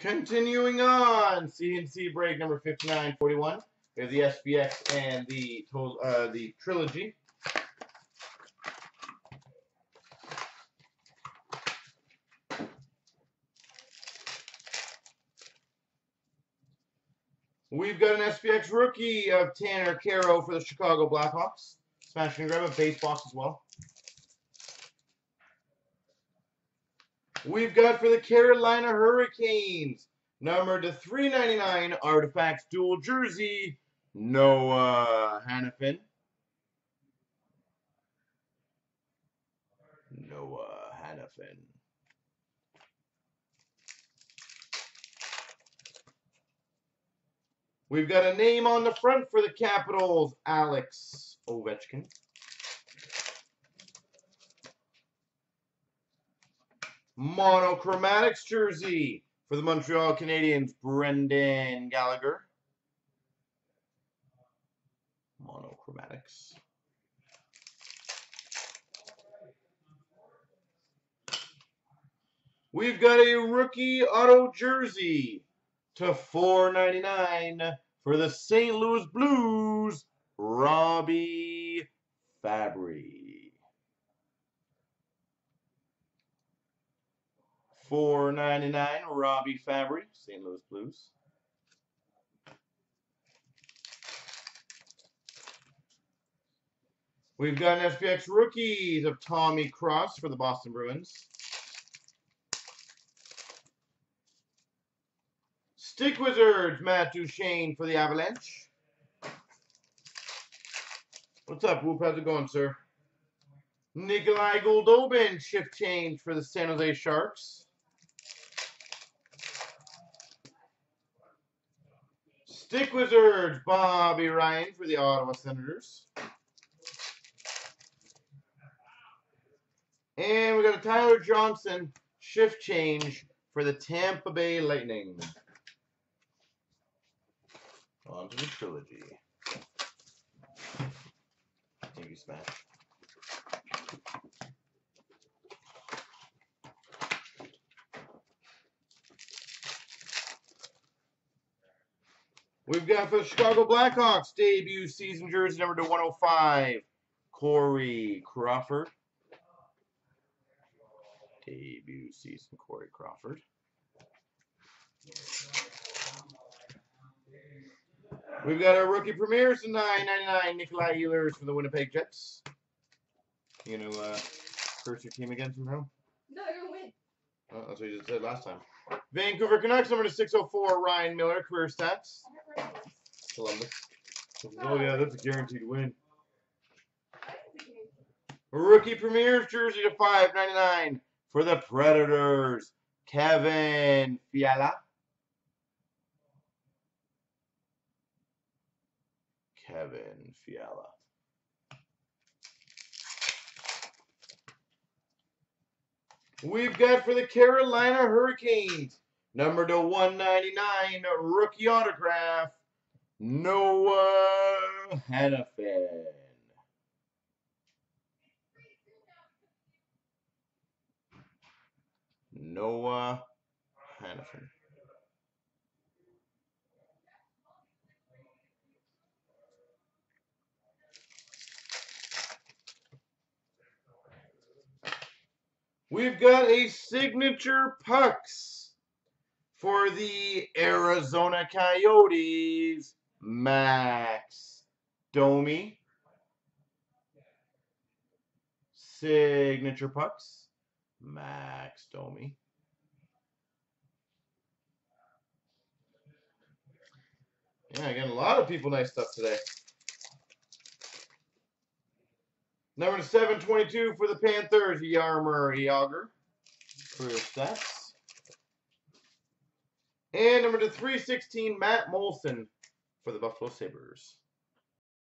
Continuing on, CNC break number 5941. We have the SPX and the uh, the trilogy. We've got an SPX rookie of Tanner Kero for the Chicago Blackhawks. Smash and grab a base box as well. We've got for the Carolina Hurricanes, number to 399 Artifacts dual jersey, Noah Hanifin. Noah Hanifin. We've got a name on the front for the Capitals, Alex Ovechkin. Monochromatics jersey for the Montreal Canadiens, Brendan Gallagher. Monochromatics. We've got a rookie auto jersey to 4.99 for the St. Louis Blues, Robbie Fabbri. 4.99 Robbie Fabbri, St. Louis Blues. We've got an SPX rookies of Tommy Cross for the Boston Bruins. Stick Wizards, Matt Duchene for the Avalanche. What's up, Whoop? How's it going, sir? Nikolai Goldobin, shift change for the San Jose Sharks. Stick Wizards, Bobby Ryan for the Ottawa Senators. And we got a Tyler Johnson shift change for the Tampa Bay Lightning. On to the trilogy. Thank you, Smash. We've got for the Chicago Blackhawks debut season jersey number to 105, Corey Crawford. Debut season Corey Crawford. We've got our rookie premieres to 9.99 Nikolai Ehlers for the Winnipeg Jets. You know, uh, curse your team again somehow? No, you're gonna win. Oh, that's what you just said last time. Vancouver Canucks number to 604 Ryan Miller career stats. Columbus. Oh yeah, that's a guaranteed win. Rookie premieres jersey to 5.99 for the Predators. Kevin Fiala. Kevin Fiala. We've got for the Carolina Hurricanes, number to 199, rookie autograph, Noah Hanifin. Noah Hanifin. We've got a signature pucks for the Arizona Coyotes, Max Domi. Signature pucks, Max Domi. Yeah, I got a lot of people nice stuff today. Number 722 for the Panthers, Jaromir Jagr. Career stats. And number to 316, Matt Moulson for the Buffalo Sabres.